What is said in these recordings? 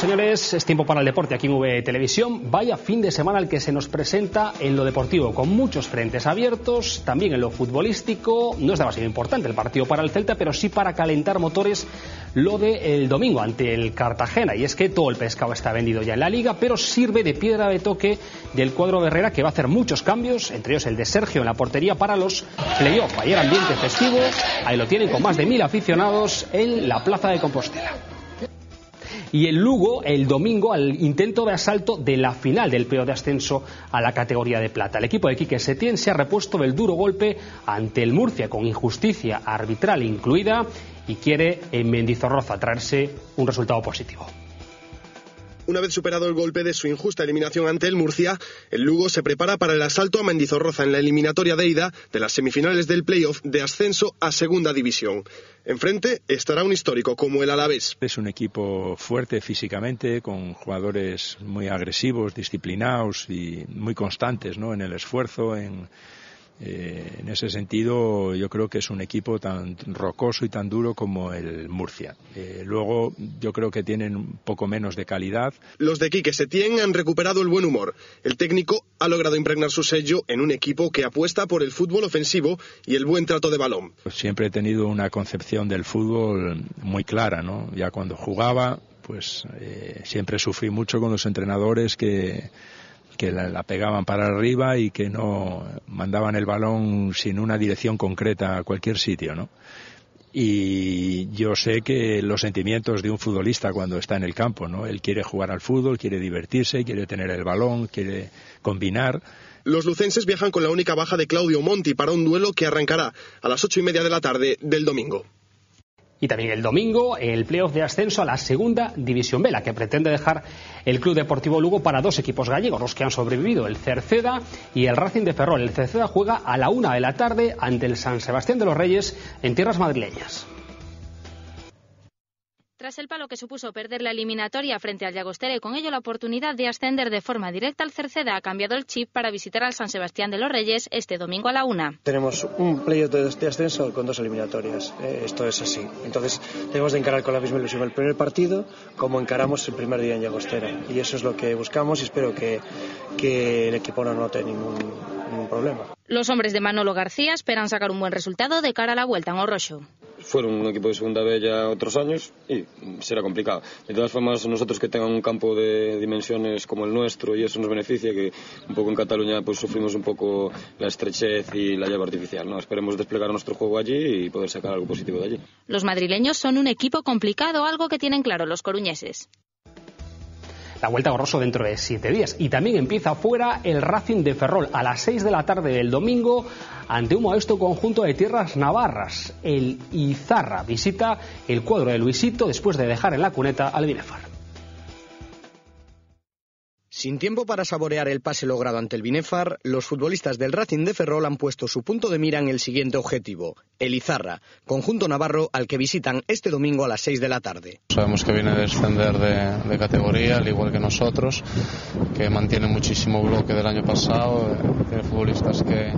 señores, es tiempo para el deporte aquí en V Televisión. Vaya fin de semana el que se nos presenta en lo deportivo, con muchos frentes abiertos, también en lo futbolístico. No es demasiado importante el partido para el Celta, pero sí para calentar motores lo del domingo ante el Cartagena. Y es que todo el pescado está vendido ya en la liga, pero sirve de piedra de toque del cuadro Herrera que va a hacer muchos cambios, entre ellos el de Sergio en la portería para los playoff. Ayer ambiente festivo, ahí lo tienen con más de mil aficionados en la plaza de Compostela y el Lugo el domingo al intento de asalto de la final del peor de ascenso a la categoría de plata. El equipo de Quique Setién se ha repuesto del duro golpe ante el Murcia con injusticia arbitral incluida y quiere en Mendizorroza traerse un resultado positivo. Una vez superado el golpe de su injusta eliminación ante el Murcia, el Lugo se prepara para el asalto a Mendizorroza en la eliminatoria de ida de las semifinales del playoff de ascenso a Segunda División. Enfrente estará un histórico como el Alavés. Es un equipo fuerte físicamente, con jugadores muy agresivos, disciplinados y muy constantes ¿no? en el esfuerzo, en, eh, en ese sentido, yo creo que es un equipo tan rocoso y tan duro como el Murcia. Eh, luego, yo creo que tienen un poco menos de calidad. Los de Quique Setién han recuperado el buen humor. El técnico ha logrado impregnar su sello en un equipo que apuesta por el fútbol ofensivo y el buen trato de balón. Siempre he tenido una concepción del fútbol muy clara, ¿no? Ya cuando jugaba, pues eh, siempre sufrí mucho con los entrenadores que que la, pegaban para arriba y que no mandaban el balón sin una dirección concreta a cualquier sitio, ¿no? Y yo sé que los sentimientos de un futbolista cuando está en el campo, ¿no? Él quiere jugar al fútbol, quiere divertirse, quiere tener el balón, quiere combinar. Los lucenses viajan con la única baja de Claudio Monti para un duelo que arrancará a las ocho y media de la tarde del domingo. Y también el domingo el playoff de ascenso a la segunda división B, la que pretende dejar el Club Deportivo Lugo para dos equipos gallegos, los que han sobrevivido, el Cerceda y el Racing de Ferrol. El Cerceda juega a la una de la tarde ante el San Sebastián de los Reyes en tierras madrileñas. Tras el palo que supuso perder la eliminatoria frente al Llagostera y con ello la oportunidad de ascender de forma directa al Cerceda, ha cambiado el chip para visitar al San Sebastián de los Reyes este domingo a la una. Tenemos un playoff de ascenso con dos eliminatorias. Eh, esto es así. Entonces tenemos de encarar con la misma ilusión el primer partido como encaramos el primer día en Llagostera. Y eso es lo que buscamos y espero que, que el equipo no note ningún, ningún problema. Los hombres de Manolo García esperan sacar un buen resultado de cara a la vuelta en Orrocho fueron un equipo de segunda B ya otros años y será complicado. De todas formas, nosotros que tengan un campo de dimensiones como el nuestro y eso nos beneficia, que un poco en Cataluña pues sufrimos un poco la estrechez y la llave artificial. ¿no? Esperemos desplegar nuestro juego allí y poder sacar algo positivo de allí. Los madrileños son un equipo complicado, algo que tienen claro los coruñeses la Vuelta a Gorroso dentro de siete días. Y también empieza fuera el Racing de Ferrol a las seis de la tarde del domingo ante un modesto conjunto de tierras navarras. El Izarra visita el cuadro de Luisito después de dejar en la cuneta al Binefar. Sin tiempo para saborear el pase logrado ante el Binefar, los futbolistas del Racing de Ferrol han puesto su punto de mira en el siguiente objetivo, el Izarra, conjunto navarro al que visitan este domingo a las 6 de la tarde. Sabemos que viene a descender de, categoría, al igual que nosotros, que mantiene muchísimo bloque del año pasado, eh, tiene futbolistas que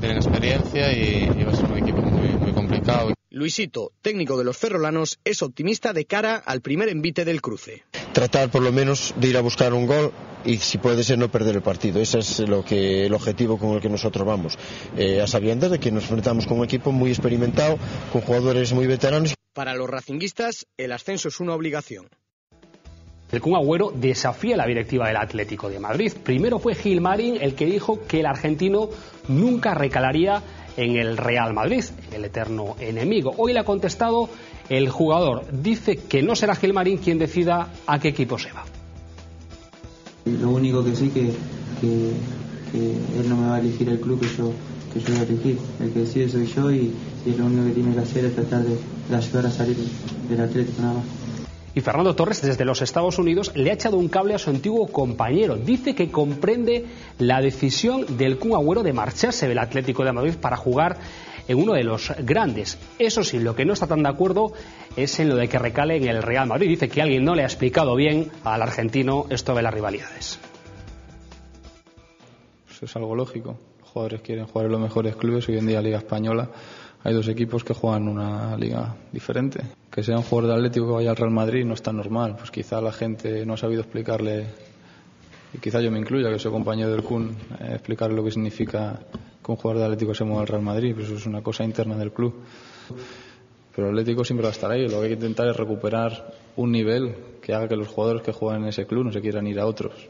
tienen experiencia y, va a ser un equipo muy complicado. Luisito, técnico de los ferrolanos, es optimista de cara al primer envite del cruce. Tratar por lo menos de ir a buscar un gol y si puede ser no perder el partido. Ese es lo que, el objetivo con el que nosotros vamos. Eh, a sabiendas de que nos enfrentamos con un equipo muy experimentado, con jugadores muy veteranos. Para los racinguistas, el ascenso es una obligación. El Kun Agüero desafía la directiva del Atlético de Madrid. Primero fue Gilmarín el que dijo que el argentino nunca recalaría en el Real Madrid, el eterno enemigo. Hoy le ha contestado el jugador. Dice que no será Gilmarín quien decida a qué equipo se va. Lo único que sí que, él no me va a elegir el club que yo, que yo voy a elegir. El que decide soy yo y, y lo único que tiene que hacer es tratar de, de ayudar a salir del Atlético nada más. Y Fernando Torres, desde los Estados Unidos, le ha echado un cable a su antiguo compañero. Dice que comprende la decisión del Kun Agüero de marcharse del Atlético de Madrid para jugar en uno de los grandes. Eso sí, lo que no está tan de acuerdo es en lo de que recale en el Real Madrid. Dice que alguien no le ha explicado bien al argentino esto de las rivalidades. Es algo lógico. Los jugadores quieren jugar en los mejores clubes. Hoy en día Liga Española hay dos equipos que juegan una liga diferente. que sea un jugador de Atlético que vaya al Real Madrid no es tan normal. Pues quizá la gente no ha sabido explicarle, y quizá yo me incluya, que soy compañero del Kun, eh, explicarle lo que significa que un jugador de Atlético se mueva al Real Madrid. Pues eso es una cosa interna del club. Pero el Atlético siempre va a estar ahí. Lo que hay que intentar es recuperar un nivel que haga que los jugadores que juegan en ese club no se quieran ir a otros.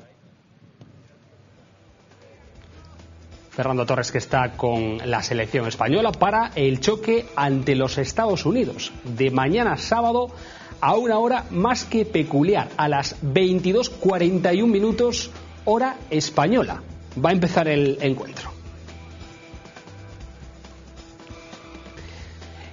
Fernando Torres que está con la selección española para el choque ante los Estados Unidos de mañana sábado a una hora más que peculiar, a las 22.41 minutos hora española. Va a empezar el encuentro.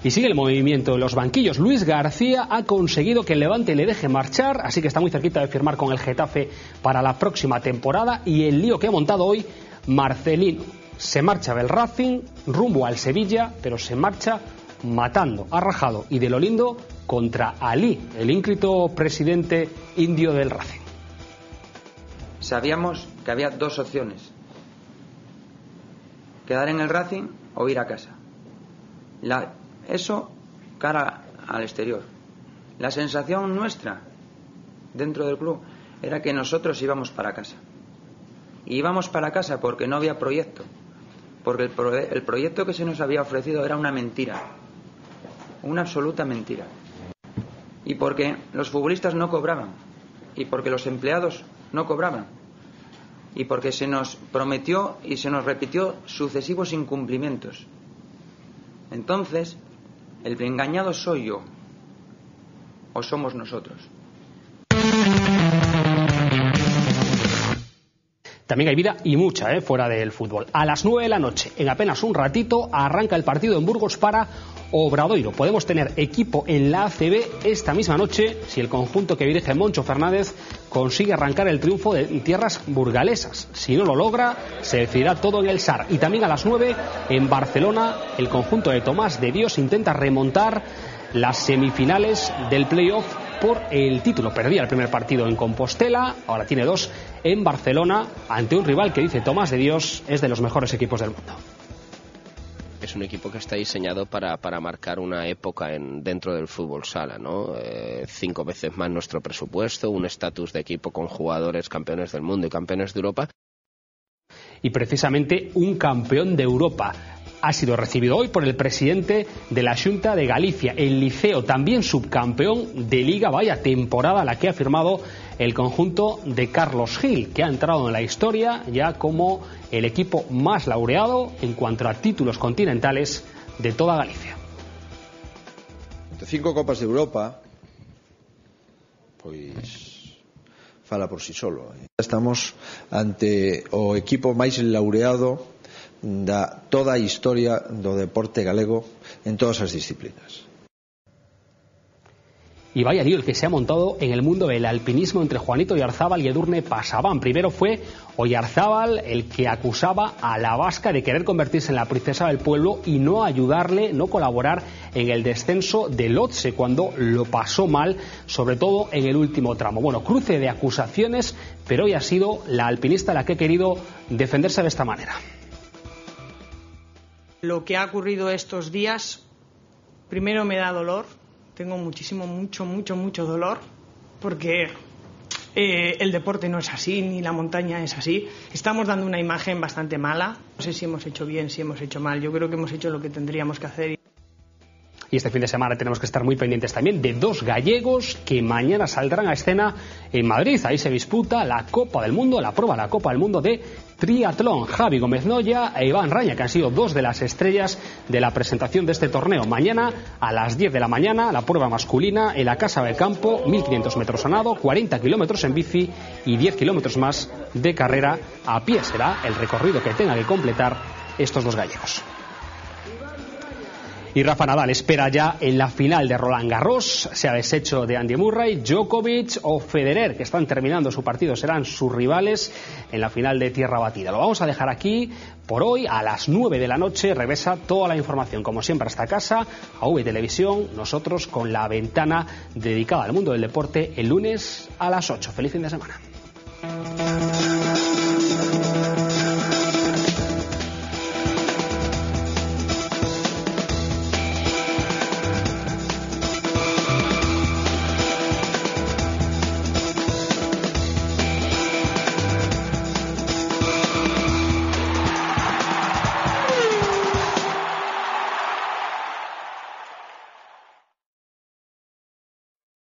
Y sigue el movimiento en los banquillos. Luis García ha conseguido que el Levante le deje marchar, así que está muy cerquita de firmar con el Getafe para la próxima temporada. Y el lío que ha montado hoy Marcelino. Se marcha del Racing rumbo al Sevilla, pero se marcha matando, ha rajado y de lo lindo contra Ali, el ínclito presidente indio del Racing. Sabíamos que había dos opciones. Quedar en el Racing o ir a casa. La, eso cara al exterior. La sensación nuestra dentro del club era que nosotros íbamos para casa. Y íbamos para casa porque no había proyecto. Porque el, el proyecto que se nos había ofrecido era una mentira. Una absoluta mentira. Y porque los futbolistas no cobraban. Y porque los empleados no cobraban. Y porque se nos prometió y se nos repitió sucesivos incumplimientos. Entonces, el engañado soy yo o somos nosotros. También hay vida y mucha ¿eh? fuera del fútbol. A las 9 de la noche, en apenas un ratito, arranca el partido en Burgos para Obradoiro. Podemos tener equipo en la ACB esta misma noche si el conjunto que dirige Moncho Fernández consigue arrancar el triunfo de tierras burgalesas. Si no lo logra, se decidirá todo en el SAR. Y también a las 9 en Barcelona, el conjunto de Tomás de Dios intenta remontar las semifinales del playoff por el título. Perdía el primer partido en Compostela, ahora tiene dos en Barcelona ante un rival que dice Tomás de Dios es de los mejores equipos del mundo. Es un equipo que está diseñado para, para marcar una época en, dentro del fútbol sala, ¿no? Eh, cinco veces más nuestro presupuesto, un estatus de equipo con jugadores campeones del mundo y campeones de Europa. Y precisamente un campeón de Europa ha sido recibido hoy por el presidente de la Junta de Galicia, el Liceo, también subcampeón de Liga, vaya temporada la que ha firmado el conjunto de Carlos Gil, que ha entrado en la historia ya como el equipo más laureado en cuanto a títulos continentales de toda Galicia. Cinco Copas de Europa, pois fala por sí solo. Estamos ante o equipo máis laureado da toda a historia do deporte galego en todas as disciplinas. Y vaya lío el que se ha montado en el mundo del alpinismo entre Juanito Yarzábal y Edurne Pasaban. Primero fue Oyarzábal el que acusaba a la vasca de querer convertirse en la princesa del pueblo y no ayudarle, no colaborar en el descenso del Otse cuando lo pasó mal, sobre todo en el último tramo. Bueno, cruce de acusaciones, pero hoy ha sido la alpinista la que ha querido defenderse de esta manera. Lo que ha ocurrido estos días, primero me da dolor, tengo muchísimo, mucho, mucho, mucho dolor, porque eh, el deporte no es así, ni la montaña es así. Estamos dando una imagen bastante mala. No sé si hemos hecho bien, si hemos hecho mal. Yo creo que hemos hecho lo que tendríamos que hacer. Y este fin de semana tenemos que estar muy pendientes también de dos gallegos que mañana saldrán a escena en Madrid. Ahí se disputa la Copa del Mundo, la prueba la Copa del Mundo de triatlón. Javi Gómez Noya e Iván Raña, que han sido dos de las estrellas de la presentación de este torneo. Mañana a las 10 de la mañana, la prueba masculina en la Casa del Campo, 1.500 metros a nado, 40 kilómetros en bici y 10 kilómetros más de carrera a pie. Será el recorrido que tenga que completar estos dos gallegos. Y Rafa Nadal espera ya en la final de Roland Garros. Se ha deshecho de Andy Murray, Djokovic o Federer, que están terminando su partido, serán sus rivales en la final de tierra batida. Lo vamos a dejar aquí por hoy. A las 9 de la noche regresa toda la información, como siempre, a esta casa, a V Televisión. Nosotros con la ventana dedicada al mundo del deporte el lunes a las 8. Feliz fin de semana.